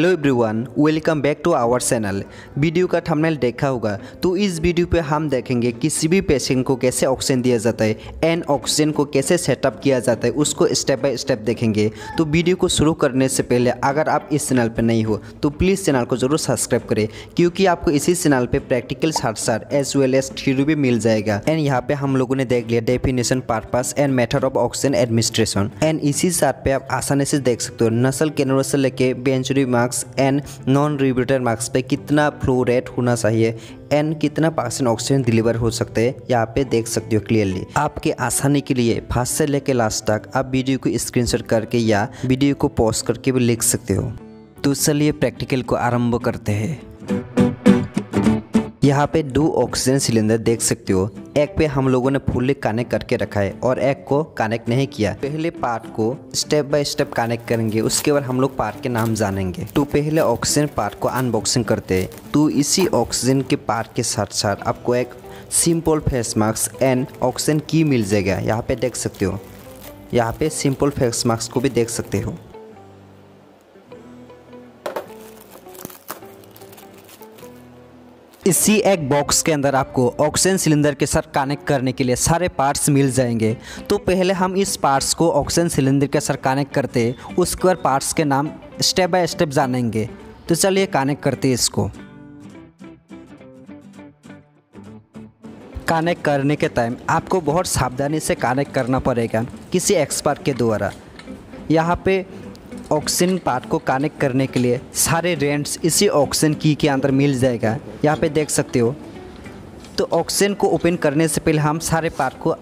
hello. Everyone welcome back to our channel video का thumbnail देखा होगा। तो इस वीडियो पे हम देखेंगे किसी भी पेशेंट को कैसे ऑक्सीजन दिया जाता है एंड ऑक्सीजन को कैसे सेटअप किया जाता है, उसको स्टेप बाय स्टेप देखेंगे। तो वीडियो को शुरू करने से पहले अगर आप इस चैनल पर नहीं हो तो प्लीज़ चैनल को ज़रूर सब्सक्राइब करें, क्योंकि आपको इसी चैनल पर प्रैक्टिकल साथ एज वेल एज थ्योरी भी मिल जाएगा। एंड यहाँ पे हम लोगों ने देख लिया definition purpose and method of oxygen administration and इसी साथ पे आप आसानी से देख सकते हो, नस्ल कैनोर से लेके venturi masks and non rebreather masks पे कितना फ्लो रेट होना चाहिए? एन कितना परसेंट ऑक्सीजन डिलीवर हो सकते हैं? यहाँ पे देख सकते हो क्लियरली आपके आसानी के लिए फ़र्स्ट से लेके लास्ट तक आप वीडियो को स्क्रीनशॉट करके या वीडियो को पॉज करके भी लिख सकते हो। तो चलिए प्रैक्टिकल को आरंभ करते हैं। यहाँ पे दो ऑक्सीजन सिलेंडर देख सकते हो। एक पे हम लोगों ने फुल्ली कनेक्ट करके रखा है और एक को कनेक्ट नहीं किया। पहले पार्ट को स्टेप बाय स्टेप कनेक्ट करेंगे, उसके बाद हम लोग पार्ट के नाम जानेंगे। तो पहले ऑक्सीजन पार्ट को अनबॉक्सिंग करते हैं। तो इसी ऑक्सीजन के पार्ट के साथ साथ आपको एक simple face mask and oxygen की मिल जाएगा। यहाँ पे देख सकते हो। यहाँ पे सिंपल फेस मास्क को भी देख सकते हो। इसी एक बॉक्स के अंदर आपको ऑक्सीजन सिलेंडर के साथ कनेक्ट करने के लिए सारे पार्ट्स मिल जाएँगे। तो पहले हम इस पार्ट्स को ऑक्सीजन सिलेंडर के साथ कनेक्ट करते उसके बाद पार्ट्स के नाम स्टेप बाय स्टेप जानेंगे। तो चलिए कनेक्ट करते इसको। कनेक्ट करने के टाइम आपको बहुत सावधानी से कनेक्ट करना पड़ेगा किसी एक्सपर्ट के द्वारा। यहाँ पे ऑक्सीजन पार्ट को कनेक्ट करने के लिए सारे रेंट्स इसी ऑक्सीजन की के अंदर मिल जाएगा। यहाँ पे देख सकते हो। तो ऑक्सीजन को ओपन करने से पहले हम सारे पार्ट को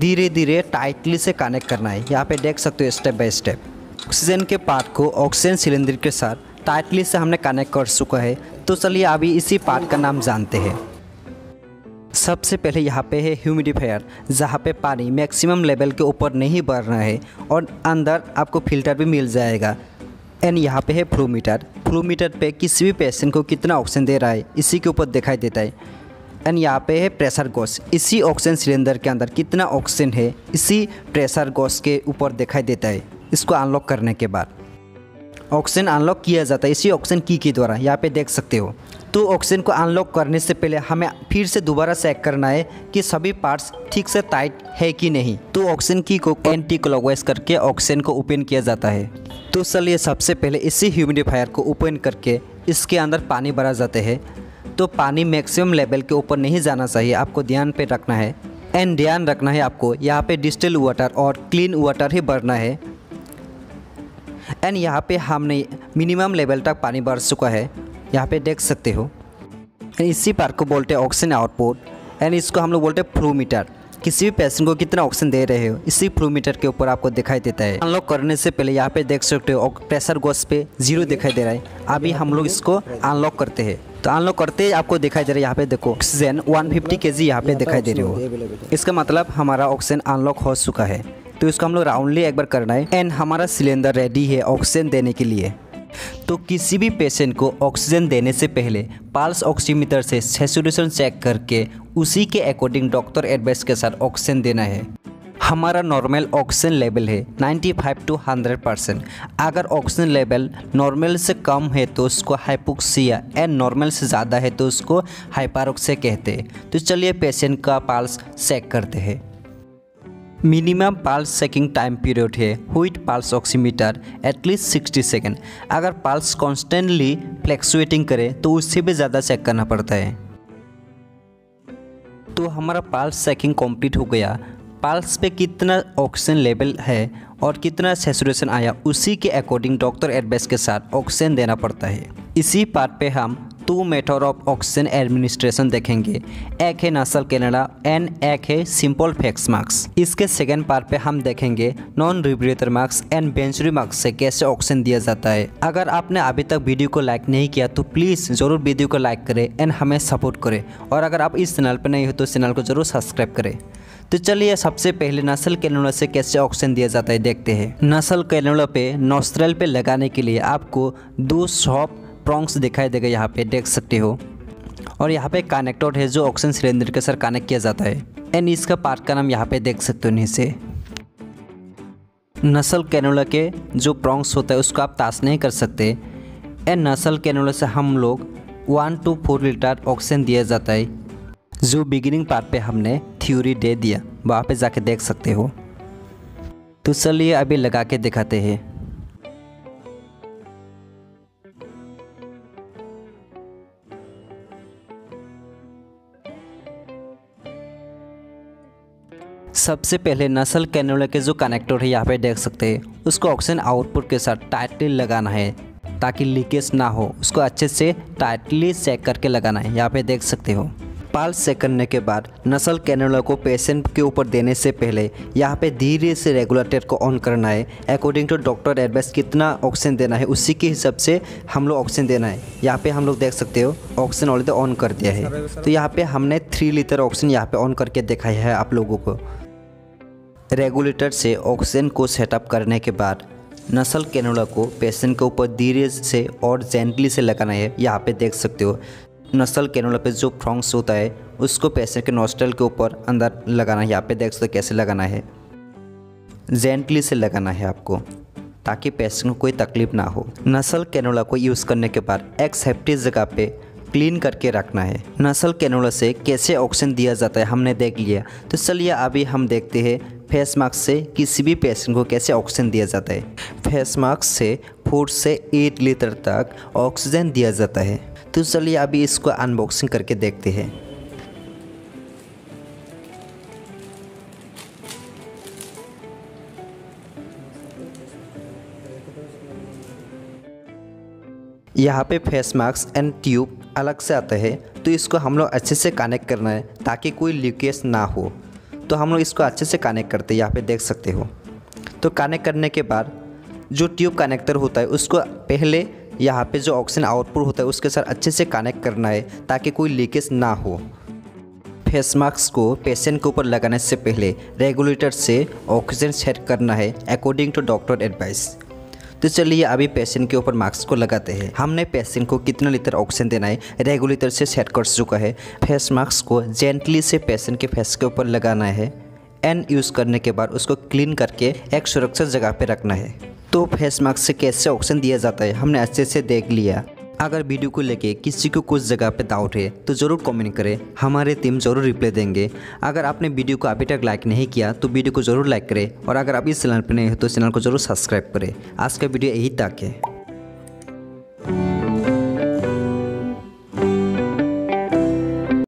धीरे धीरे टाइटली से कनेक्ट करना है। यहाँ पे देख सकते हो स्टेप बाय स्टेप ऑक्सीजन के पार्ट को ऑक्सीजन सिलेंडर के साथ टाइटली से हमने कनेक्ट कर चुका है। तो चलिए अभी इसी पार्ट का नाम जानते हैं। सबसे पहले यहाँ पे है ह्यूमिडिफायर जहाँ पे पानी मैक्सिमम लेवल के ऊपर नहीं बढ़ रहा है और अंदर आपको फ़िल्टर भी मिल जाएगा। एंड यहाँ पे है फ्लूमीटर फ्लूमीटर पे किसी भी पेशेंट को कितना ऑक्सीजन दे रहा है, इसी के ऊपर दिखाई देता है। एंड यहाँ पे है प्रेशर गॉस इसी ऑक्सीजन सिलेंडर के अंदर कितना ऑक्सीजन है, इसी प्रेशर गॉस के ऊपर दिखाई देता है। इसको अनलॉक करने के बाद। ऑक्सीजन अनलॉक किया जाता है, इसी ऑक्सीजन की के द्वारा, यहाँ पे देख सकते हो। तो ऑक्सीजन को अनलॉक करने से पहले हमें फिर से दोबारा चेक करना है कि सभी पार्ट्स ठीक से टाइट है कि नहीं। तो ऑक्सीजन की को एंटी क्लॉकवाइज करके ऑक्सीजन को ओपन किया जाता है। तो चलिए सबसे पहले इसी ह्यूमिडिफायर को ओपन करके इसके अंदर पानी भरा जाते हैं। तो पानी मैक्सिमम लेवल के ऊपर नहीं जाना चाहिए, आपको ध्यान पे रखना है। एंड ध्यान रखना है आपको, यहाँ पे डिस्टिल वाटर और क्लीन वाटर ही भरना है। एंड यहाँ पे हमने मिनिमम लेवल तक पानी भर चुका है। यहाँ पे देख सकते हो। इसी पार्ट को बोलते हैं ऑक्सीजन आउटपुट। एंड इसको हम लोग बोलते हैं फ्लू मीटर किसी भी पेशेंट को कितना ऑक्सीजन दे रहे हो, इसी फ्लू मीटर के ऊपर आपको दिखाई देता है। अनलॉक करने से पहले यहाँ पे देख सकते हो प्रेशर गोस पे ज़ीरो दिखाई दे रहा है। अभी हम लोग इसको अनलॉक करते हैं। तो अनलॉक करते ही आपको दिखाई दे रहा है, यहाँ पे देखो ऑक्सीजन 150 फिफ्टी के जी यहाँ पे दिखाई दे रहे हो। इसका मतलब हमारा ऑक्सीजन अनलॉक हो चुका है। तो इसको हम लोग राउंडली एक बार करना है। एंड हमारा सिलेंडर रेडी है ऑक्सीजन देने के लिए। तो किसी भी पेशेंट को ऑक्सीजन देने से पहले पल्स ऑक्सीमीटर से सेचुरेशन चेक करके उसी के अकॉर्डिंग डॉक्टर एडवाइस के साथ ऑक्सीजन देना है। हमारा नॉर्मल ऑक्सीजन लेवल है 95 टू 100 परसेंट अगर ऑक्सीजन लेवल नॉर्मल से कम है तो उसको हाइपोक्सिया एंड नॉर्मल से ज़्यादा है तो उसको हाइपारोक्सिया कहते हैं। तो चलिए पेशेंट का पल्स चेक करते हैं। Minimum pulse checking time period है wheat pulse oximeter at least 60 second अगर पल्स कॉन्स्टेंटली फ्लैक्चुएटिंग करे तो उससे भी ज़्यादा चेक करना पड़ता है। तो हमारा पल्स चेकिंग कंप्लीट हो गया। पल्स पे कितना ऑक्सीजन लेवल है और कितना सेचुरेशन आया, उसी के अकॉर्डिंग डॉक्टर एडवाइस के साथ ऑक्सीजन देना पड़ता है। इसी पार्ट पे हम two method of oxygen administration देखेंगे। एक है नसल कैनेडा एंड एक है सिंपल फैक्स मार्क्स इसके सेकेंड पार्ट पे हम देखेंगे non rebreather masks and venturi masks से कैसे ऑक्सीजन दिया जाता है। अगर आपने अभी तक वीडियो को लाइक नहीं किया तो प्लीज़ ज़रूर वीडियो को लाइक करें एंड हमें सपोर्ट करें। और अगर आप इस चैनल पर नहीं हो तो इस चैनल को ज़रूर सब्सक्राइब करें। तो चलिए सबसे पहले नसल कैनोला से कैसे ऑक्सीजन दिया जाता है देखते हैं। नसल कैनोला पे नोस्ट्रल पे लगाने के लिए आपको दो शॉप प्रॉन्ग्स दिखाई देगा, यहाँ पे देख सकते हो। और यहाँ पे कनेक्टर है, जो ऑक्सीजन सिलेंडर के साथ कनेक्ट किया जाता है। एंड इसका पार्ट का नाम यहाँ पे देख सकते हो नीचे। नसल कैनोला के जो प्रॉन्ग्स होता है, उसको आप ताश नहीं कर सकते। एंड नसल कैनोला से हम लोग one to four litre oxygen दिया जाता है। जो बिगिनिंग पार्ट पे हमने थ्योरी दे दिया। वहाँ पे जाके देख सकते हो। तो चलिए अभी लगा के दिखाते हैं। सबसे पहले नसल कैनोला के जो कनेक्टर है, यहाँ पे देख सकते हैं। उसको ऑक्सीजन आउटपुट के साथ टाइटली लगाना है, ताकि लीकेज ना हो। उसको अच्छे से टाइटली चेक करके लगाना है। यहाँ पे देख सकते हो। पाल चेक करने के बाद नसल कैनोला को पेशेंट के ऊपर देने से पहले यहाँ पे धीरे से रेगुलेटर को ऑन करना है। अकॉर्डिंग टू डॉक्टर एडवाइस कितना ऑक्सीजन देना है, उसी के हिसाब से हम लोग ऑक्सीजन देना है। यहाँ पे हम लोग देख सकते हो, ऑक्सीजन ऑलरेडी ऑन कर दिया है। तो यहाँ पे हमने थ्री लीटर ऑक्सीजन यहाँ पे ऑन करके दिखाया है आप लोगों को। रेगुलेटर से ऑक्सीजन को सेटअप करने के बाद नसल कैनोला को पेशेंट के ऊपर धीरे से और जेंटली से लगाना है। यहाँ पे देख सकते हो, नसल कैनोला पे जो फ्रॉन्ग्स होता है, उसको पेशेंट के नोस्टल के ऊपर अंदर लगाना है। यहाँ पे देख सकते हो कैसे लगाना है। जेंटली से लगाना है आपको, ताकि पेशेंट को कोई तकलीफ़ ना हो। नसल कैनोला को यूज़ करने के बाद एक सेफ्टी जगह पे क्लीन करके रखना है। नसल कैनोला से कैसे ऑक्सीजन दिया जाता है हमने देख लिया। तो चलिए अभी हम देखते हैं फेस मास्क से किसी भी पेशेंट को कैसे ऑक्सीजन दिया जाता है? फेस मास्क से फोर से एट लीटर तक ऑक्सीजन दिया जाता है। तो चलिए अभी इसको अनबॉक्सिंग करके देखते हैं। यहाँ पे फेस मास्क एंड ट्यूब अलग से आते हैं तो इसको हम लोग अच्छे से कनेक्ट करना है, ताकि कोई लीकेज ना हो। तो हम लोग इसको अच्छे से कनेक्ट करते हैं, यहाँ पे देख सकते हो। तो कनेक्ट करने के बाद जो ट्यूब कनेक्टर होता है, उसको पहले यहाँ पे जो ऑक्सीजन आउटपुट होता है, उसके साथ अच्छे से कनेक्ट करना है, ताकि कोई लीकेज ना हो। फेस मास्क को पेशेंट के ऊपर लगाने से पहले रेगुलेटर से ऑक्सीजन सेट करना है अकॉर्डिंग टू डॉक्टर एडवाइस तो चलिए अभी पेशेंट के ऊपर मास्क को लगाते हैं। हमने पेशेंट को कितना लीटर ऑक्सीजन देना है? रेगुलेटर से सेट कर चुका है। फेस मास्क को जेंटली से पेशेंट के फेस के ऊपर लगाना है। एंड यूज़ करने के बाद उसको क्लीन करके एक सुरक्षित जगह पर रखना है। तो फेस मास्क से कैसे ऑक्सीजन दिया जाता है? हमने अच्छे से देख लिया। अगर वीडियो को लेके किसी को कुछ जगह पे डाउट है तो ज़रूर कमेंट करें। हमारे टीम ज़रूर रिप्लाई देंगे। अगर आपने वीडियो को अभी तक लाइक नहीं किया तो वीडियो को ज़रूर लाइक करें। और अगर आप इस चैनल पर नहीं हो तो चैनल को ज़रूर सब्सक्राइब करें। आज का वीडियो यही तक है।